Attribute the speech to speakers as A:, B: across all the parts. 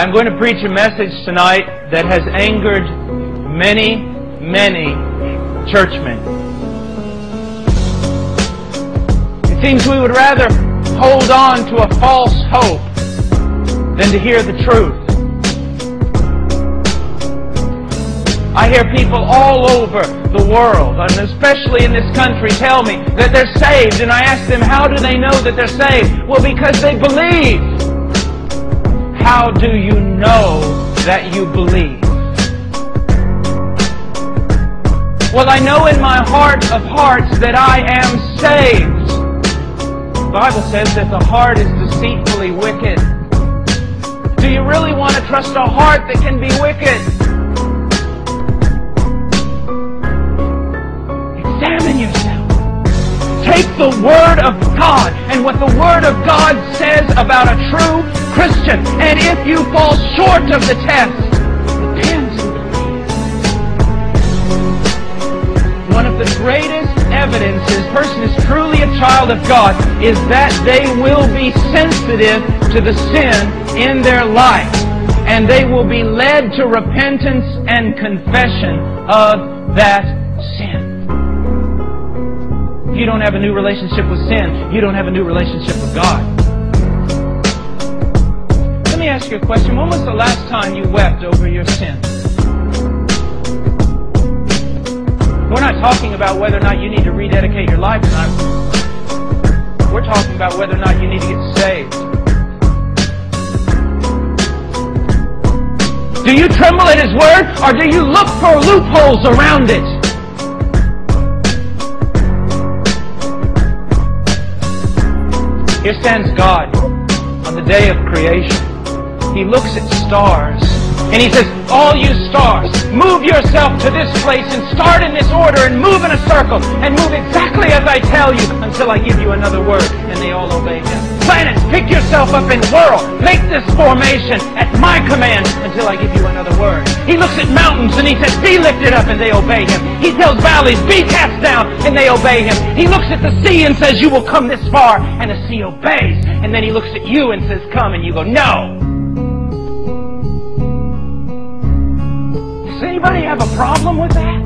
A: I'm going to preach a message tonight that has angered many, many churchmen. It seems we would rather hold on to a false hope than to hear the truth. I hear people all over the world, and especially in this country, tell me that they're saved. And I ask them, how do they know that they're saved? Well, because they believe. How do you know that you believe? Well, I know in my heart of hearts that I am saved. The Bible says that the heart is deceitfully wicked. Do you really want to trust a heart that can be wicked? Examine yourself. Take the Word of God and what the Word of God says about a true Christian. And if you fall short of the test, repent. One of the greatest evidences a person is truly a child of God is that they will be sensitive to the sin in their life. And they will be led to repentance and confession of that sin. If you don't have a new relationship with sin, you don't have a new relationship with God. Ask you a question. When was the last time you wept over your sin? We're not talking about whether or not you need to rededicate your life tonight. We're talking about whether or not you need to get saved. Do you tremble at His Word, or do you look for loopholes around it? Here stands God on the day of creation. He looks at stars and he says, All you stars, move yourself to this place and start in this order and move in a circle and move exactly as I tell you until I give you another word. And they all obey him. Planets, pick yourself up and whirl. Make this formation at my command until I give you another word. He looks at mountains and he says, Be lifted up and they obey him. He tells valleys, Be cast down and they obey him. He looks at the sea and says, You will come this far and the sea obeys. And then he looks at you and says, Come and you go, No. Anybody have a problem with that?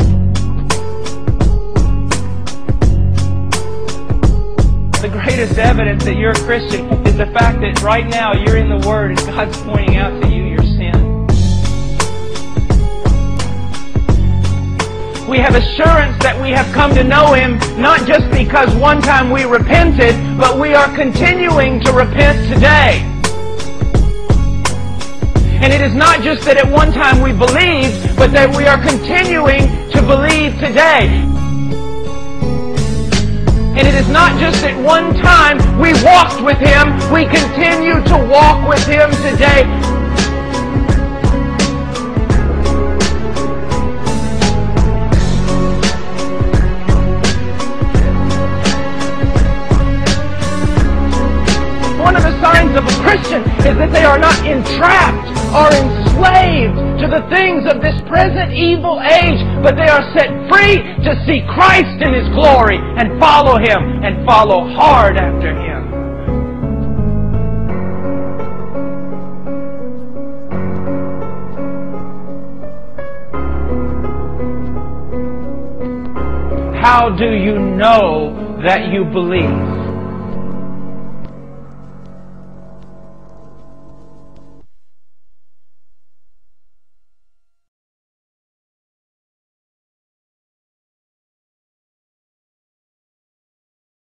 A: The greatest evidence that you're a Christian is the fact that right now you're in the Word and God's pointing out to you your sin. We have assurance that we have come to know Him not just because one time we repented, but we are continuing to repent today. Is not just that at one time we believed, but that we are continuing to believe today. And it is not just that one time we walked with Him, we continue to walk with Him today. One of the signs of a Christian is that they are not entrapped or enslaved to the things of this present evil age, but they are set free to see Christ in His glory and follow Him and follow hard after Him. How do you know that you believe?